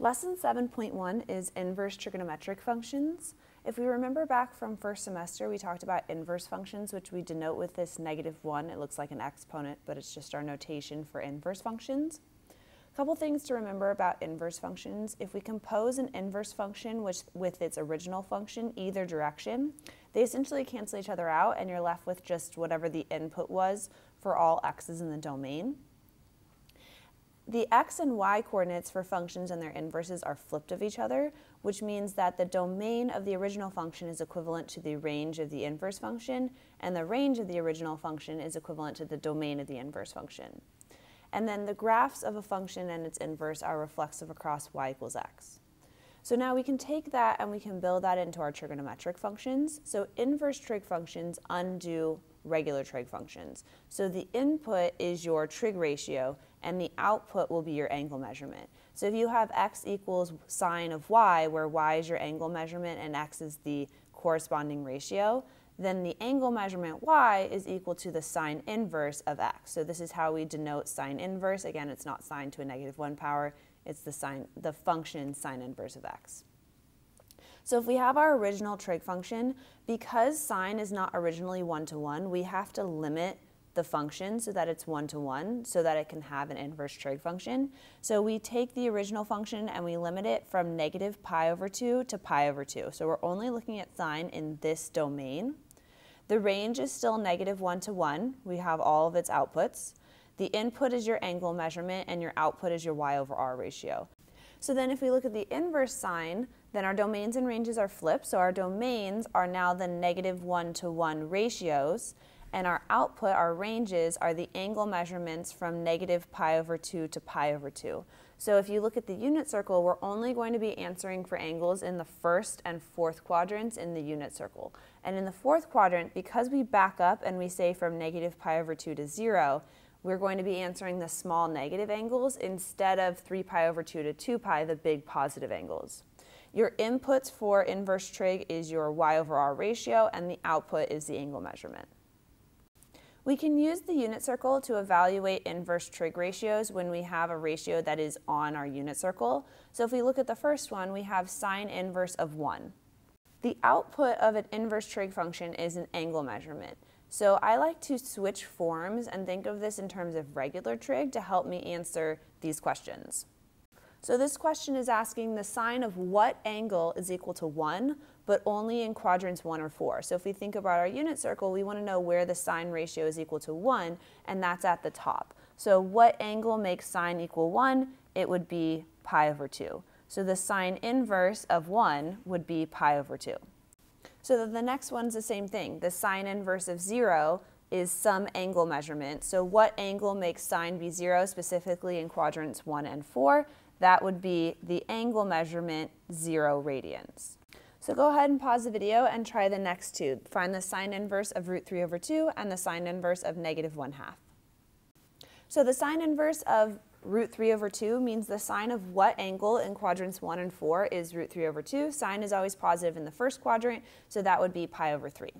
Lesson 7.1 is inverse trigonometric functions. If we remember back from first semester, we talked about inverse functions, which we denote with this negative 1. It looks like an exponent, but it's just our notation for inverse functions. A couple things to remember about inverse functions. If we compose an inverse function which, with its original function either direction, they essentially cancel each other out and you're left with just whatever the input was for all x's in the domain. The x and y coordinates for functions and their inverses are flipped of each other, which means that the domain of the original function is equivalent to the range of the inverse function, and the range of the original function is equivalent to the domain of the inverse function. And then the graphs of a function and its inverse are reflexive across y equals x. So now we can take that and we can build that into our trigonometric functions. So inverse trig functions undo regular trig functions. So the input is your trig ratio and the output will be your angle measurement. So if you have x equals sine of y, where y is your angle measurement and x is the corresponding ratio, then the angle measurement y is equal to the sine inverse of x. So this is how we denote sine inverse. Again, it's not sine to a negative 1 power, it's the, sine, the function sine inverse of x. So if we have our original trig function, because sine is not originally one-to-one, -one, we have to limit the function so that it's one-to-one so that it can have an inverse trig function. So we take the original function and we limit it from negative pi over 2 to pi over 2. So we're only looking at sine in this domain. The range is still negative 1 to 1. We have all of its outputs. The input is your angle measurement and your output is your y over r ratio. So then if we look at the inverse sine, then our domains and ranges are flipped. So our domains are now the negative 1 to 1 ratios and our output, our ranges, are the angle measurements from negative pi over 2 to pi over 2. So if you look at the unit circle, we're only going to be answering for angles in the first and fourth quadrants in the unit circle. And in the fourth quadrant, because we back up and we say from negative pi over 2 to 0, we're going to be answering the small negative angles instead of 3 pi over 2 to 2 pi, the big positive angles. Your inputs for inverse trig is your y over r ratio, and the output is the angle measurement. We can use the unit circle to evaluate inverse trig ratios when we have a ratio that is on our unit circle. So if we look at the first one, we have sine inverse of 1. The output of an inverse trig function is an angle measurement. So I like to switch forms and think of this in terms of regular trig to help me answer these questions. So this question is asking the sine of what angle is equal to 1, but only in quadrants 1 or 4. So if we think about our unit circle, we want to know where the sine ratio is equal to 1, and that's at the top. So what angle makes sine equal 1? It would be pi over 2. So the sine inverse of 1 would be pi over 2. So the next one's the same thing. The sine inverse of 0 is some angle measurement. So what angle makes sine be 0 specifically in quadrants 1 and 4? that would be the angle measurement, zero radians. So go ahead and pause the video and try the next two. Find the sine inverse of root 3 over 2 and the sine inverse of negative 1 half. So the sine inverse of root 3 over 2 means the sine of what angle in quadrants 1 and 4 is root 3 over 2. Sine is always positive in the first quadrant, so that would be pi over 3.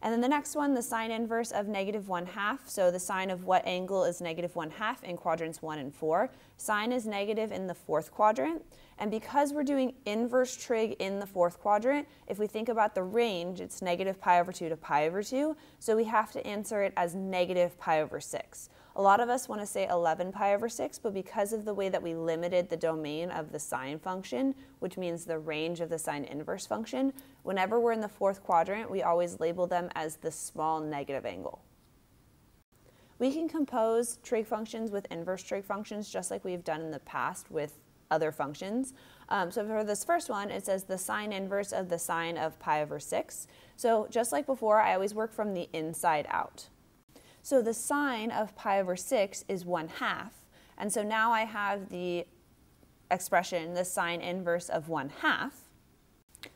And then the next one, the sine inverse of negative 1 half. So the sine of what angle is negative 1 half in quadrants 1 and 4. Sine is negative in the fourth quadrant. And because we're doing inverse trig in the fourth quadrant, if we think about the range, it's negative pi over 2 to pi over 2. So we have to answer it as negative pi over 6. A lot of us want to say 11 pi over 6, but because of the way that we limited the domain of the sine function, which means the range of the sine inverse function, whenever we're in the fourth quadrant, we always label them as the small negative angle. We can compose trig functions with inverse trig functions just like we've done in the past with other functions. Um, so for this first one, it says the sine inverse of the sine of pi over 6. So just like before, I always work from the inside out. So the sine of pi over 6 is 1 half. And so now I have the expression, the sine inverse of 1 half.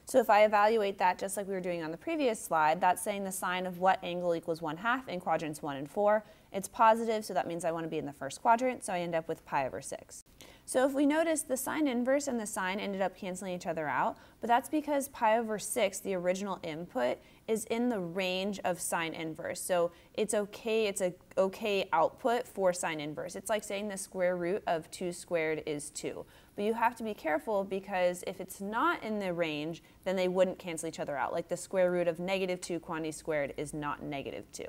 So if I evaluate that just like we were doing on the previous slide, that's saying the sine of what angle equals 1 half in quadrants 1 and 4. It's positive, so that means I want to be in the first quadrant, so I end up with pi over 6. So if we notice the sine inverse and the sine ended up canceling each other out, but that's because pi over 6, the original input, is in the range of sine inverse. So it's okay, it's a okay output for sine inverse. It's like saying the square root of 2 squared is 2. But you have to be careful because if it's not in the range, then they wouldn't cancel each other out. Like the square root of negative 2 quantity squared is not negative 2.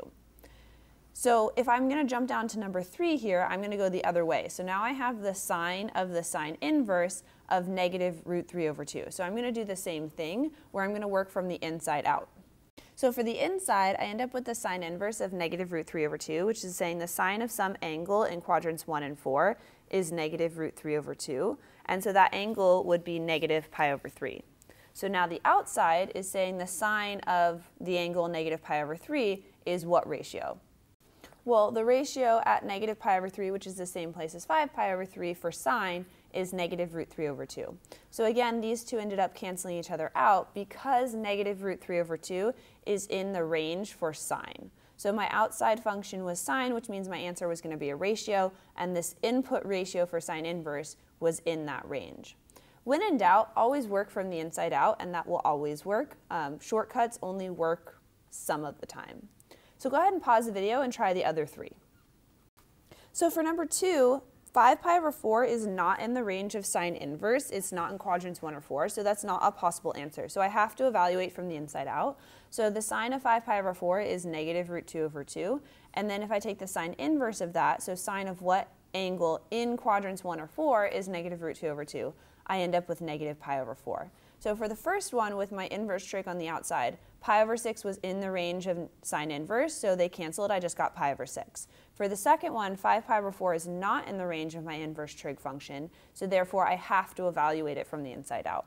So if I'm going to jump down to number 3 here, I'm going to go the other way. So now I have the sine of the sine inverse of negative root 3 over 2. So I'm going to do the same thing where I'm going to work from the inside out. So for the inside, I end up with the sine inverse of negative root 3 over 2, which is saying the sine of some angle in quadrants 1 and 4 is negative root 3 over 2. And so that angle would be negative pi over 3. So now the outside is saying the sine of the angle negative pi over 3 is what ratio? Well, the ratio at negative pi over 3, which is the same place as 5 pi over 3 for sine, is negative root 3 over 2. So again, these two ended up canceling each other out because negative root 3 over 2 is in the range for sine. So my outside function was sine, which means my answer was going to be a ratio, and this input ratio for sine inverse was in that range. When in doubt, always work from the inside out, and that will always work. Um, shortcuts only work some of the time. So go ahead and pause the video and try the other three. So for number two, 5 pi over 4 is not in the range of sine inverse. It's not in quadrants 1 or 4, so that's not a possible answer. So I have to evaluate from the inside out. So the sine of 5 pi over 4 is negative root 2 over 2. And then if I take the sine inverse of that, so sine of what angle in quadrants 1 or 4 is negative root 2 over 2, I end up with negative pi over 4. So for the first one with my inverse trig on the outside, pi over 6 was in the range of sine inverse, so they canceled. I just got pi over 6. For the second one, 5 pi over 4 is not in the range of my inverse trig function, so therefore I have to evaluate it from the inside out.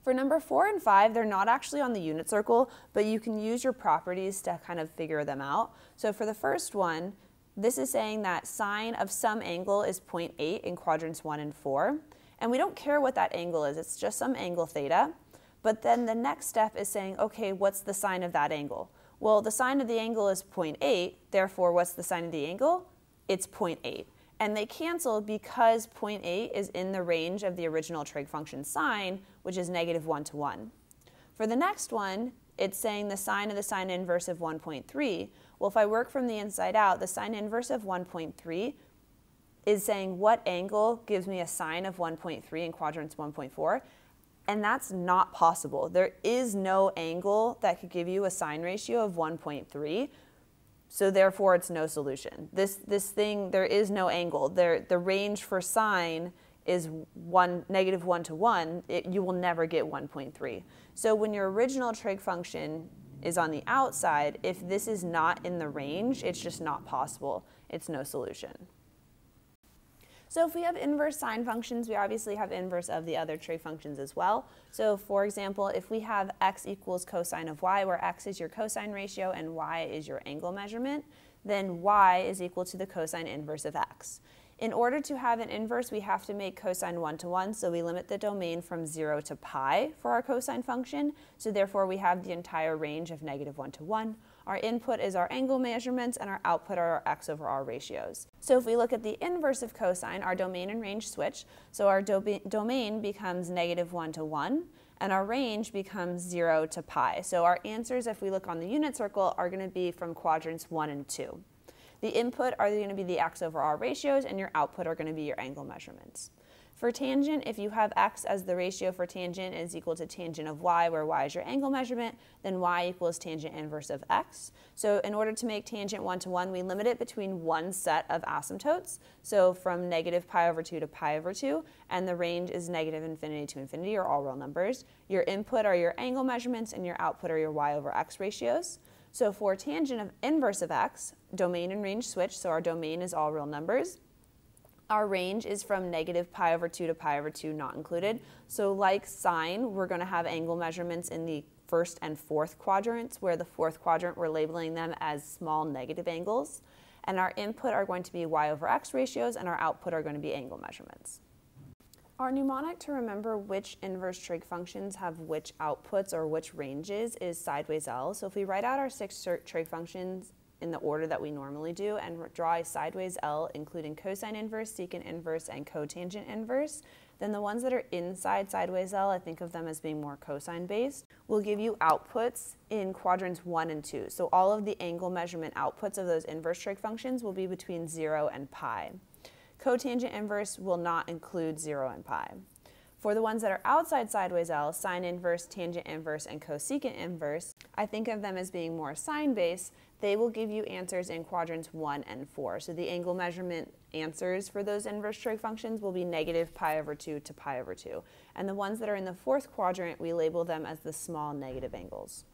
For number 4 and 5, they're not actually on the unit circle, but you can use your properties to kind of figure them out. So for the first one, this is saying that sine of some angle is 0.8 in quadrants 1 and 4. And we don't care what that angle is, it's just some angle theta. But then the next step is saying, okay, what's the sine of that angle? Well, the sine of the angle is 0.8, therefore what's the sine of the angle? It's 0.8. And they cancel because 0.8 is in the range of the original trig function sine, which is negative 1 to 1. For the next one, it's saying the sine of the sine inverse of 1.3. Well, if I work from the inside out, the sine inverse of 1.3 is saying what angle gives me a sine of 1.3 in quadrants 1.4. And that's not possible. There is no angle that could give you a sine ratio of 1.3. So therefore, it's no solution. This, this thing, there is no angle. There, the range for sine is one, negative 1 to 1. It, you will never get 1.3. So when your original trig function is on the outside, if this is not in the range, it's just not possible. It's no solution. So if we have inverse sine functions, we obviously have inverse of the other trig functions as well. So for example, if we have x equals cosine of y, where x is your cosine ratio and y is your angle measurement, then y is equal to the cosine inverse of x. In order to have an inverse, we have to make cosine 1 to 1, so we limit the domain from 0 to pi for our cosine function. So therefore, we have the entire range of negative 1 to 1. Our input is our angle measurements and our output are our x over r ratios. So if we look at the inverse of cosine, our domain and range switch. So our do domain becomes negative 1 to 1 and our range becomes 0 to pi. So our answers, if we look on the unit circle, are going to be from quadrants 1 and 2. The input are going to be the x over r ratios and your output are going to be your angle measurements. For tangent, if you have x as the ratio for tangent is equal to tangent of y, where y is your angle measurement, then y equals tangent inverse of x. So in order to make tangent 1 to 1, we limit it between one set of asymptotes, so from negative pi over 2 to pi over 2, and the range is negative infinity to infinity, or all real numbers. Your input are your angle measurements, and your output are your y over x ratios. So for tangent of inverse of x, domain and range switch, so our domain is all real numbers, our range is from negative pi over 2 to pi over 2 not included. So like sine, we're going to have angle measurements in the first and fourth quadrants, where the fourth quadrant we're labeling them as small negative angles. And our input are going to be y over x ratios, and our output are going to be angle measurements. Our mnemonic to remember which inverse trig functions have which outputs or which ranges is sideways L. So if we write out our six trig functions in the order that we normally do and draw a sideways L, including cosine inverse, secant inverse, and cotangent inverse, then the ones that are inside sideways L, I think of them as being more cosine based, will give you outputs in quadrants one and two. So all of the angle measurement outputs of those inverse trig functions will be between zero and pi. Cotangent inverse will not include zero and pi. For the ones that are outside sideways L, sine inverse, tangent inverse, and cosecant inverse, I think of them as being more sine based. They will give you answers in quadrants 1 and 4. So the angle measurement answers for those inverse trig functions will be negative pi over 2 to pi over 2. And the ones that are in the fourth quadrant, we label them as the small negative angles.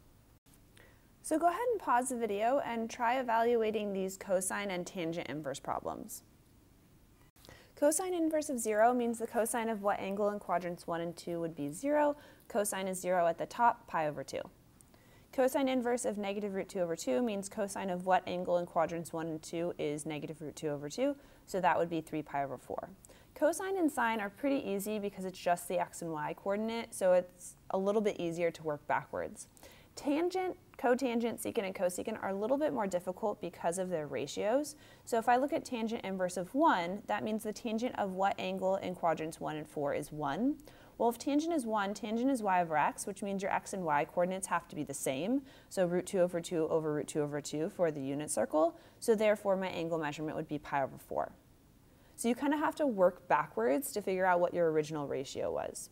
So go ahead and pause the video and try evaluating these cosine and tangent inverse problems. Cosine inverse of 0 means the cosine of what angle in quadrants 1 and 2 would be 0. Cosine is 0 at the top, pi over 2. Cosine inverse of negative root 2 over 2 means cosine of what angle in quadrants 1 and 2 is negative root 2 over 2, so that would be 3 pi over 4. Cosine and sine are pretty easy because it's just the x and y coordinate, so it's a little bit easier to work backwards. Tangent, cotangent, secant, and cosecant are a little bit more difficult because of their ratios. So if I look at tangent inverse of 1, that means the tangent of what angle in quadrants 1 and 4 is 1. Well, if tangent is 1, tangent is y over x, which means your x and y coordinates have to be the same. So root 2 over 2 over root 2 over 2 for the unit circle. So therefore, my angle measurement would be pi over 4. So you kind of have to work backwards to figure out what your original ratio was.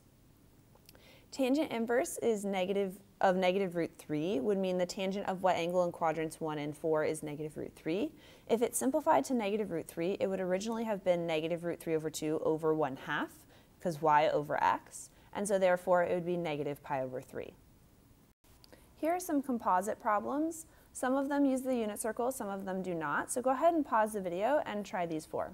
Tangent inverse is negative of negative root 3 would mean the tangent of what angle in quadrants 1 and 4 is negative root 3. If it's simplified to negative root 3, it would originally have been negative root 3 over 2 over 1 half, because y over x, and so therefore it would be negative pi over 3. Here are some composite problems. Some of them use the unit circle, some of them do not, so go ahead and pause the video and try these four.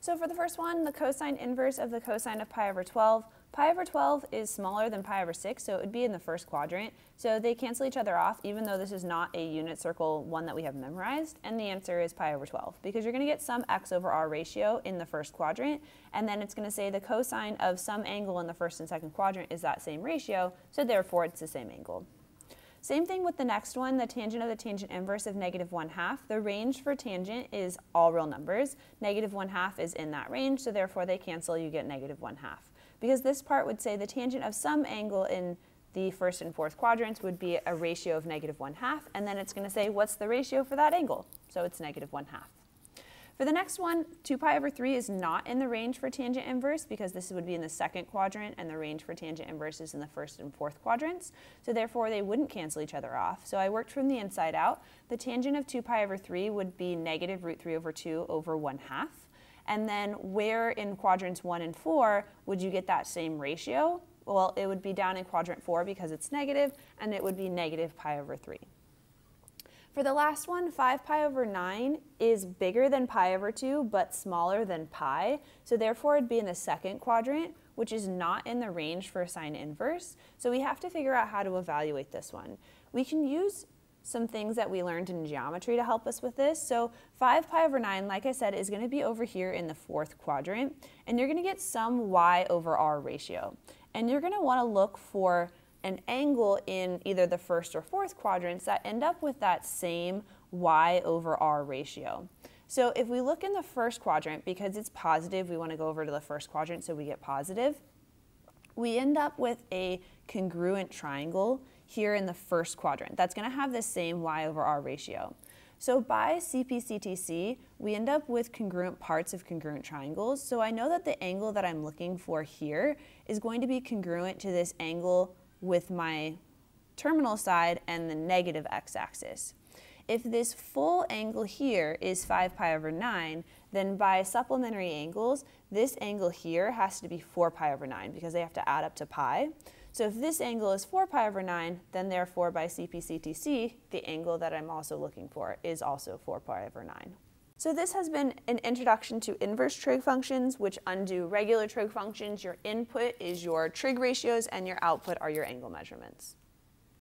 So for the first one, the cosine inverse of the cosine of pi over 12. Pi over 12 is smaller than pi over 6, so it would be in the first quadrant. So they cancel each other off, even though this is not a unit circle one that we have memorized. And the answer is pi over 12, because you're going to get some x over r ratio in the first quadrant, and then it's going to say the cosine of some angle in the first and second quadrant is that same ratio, so therefore it's the same angle. Same thing with the next one, the tangent of the tangent inverse of negative 1 half. The range for tangent is all real numbers. Negative 1 half is in that range, so therefore they cancel, you get negative 1 half. Because this part would say the tangent of some angle in the first and fourth quadrants would be a ratio of negative 1 half, and then it's going to say what's the ratio for that angle. So it's negative 1 half. For the next one, 2 pi over 3 is not in the range for tangent inverse because this would be in the second quadrant and the range for tangent inverse is in the first and fourth quadrants. So therefore they wouldn't cancel each other off. So I worked from the inside out. The tangent of 2 pi over 3 would be negative root 3 over 2 over 1 half. And then where in quadrants 1 and 4 would you get that same ratio? Well, it would be down in quadrant 4 because it's negative, and it would be negative pi over 3. For the last one, 5 pi over 9 is bigger than pi over 2, but smaller than pi. So therefore, it'd be in the second quadrant, which is not in the range for sine inverse. So we have to figure out how to evaluate this one. We can use some things that we learned in geometry to help us with this. So 5 pi over 9, like I said, is going to be over here in the fourth quadrant, and you're going to get some y over r ratio. And you're going to want to look for an angle in either the first or fourth quadrants that end up with that same y over r ratio. So if we look in the first quadrant, because it's positive, we want to go over to the first quadrant so we get positive, we end up with a congruent triangle here in the first quadrant. That's going to have the same y over r ratio. So by CPCTC, we end up with congruent parts of congruent triangles. So I know that the angle that I'm looking for here is going to be congruent to this angle with my terminal side and the negative x-axis. If this full angle here is 5 pi over 9, then by supplementary angles, this angle here has to be 4 pi over 9 because they have to add up to pi. So if this angle is 4 pi over 9, then therefore by CPCTC, the angle that I'm also looking for is also 4 pi over 9. So this has been an introduction to inverse trig functions, which undo regular trig functions. Your input is your trig ratios and your output are your angle measurements.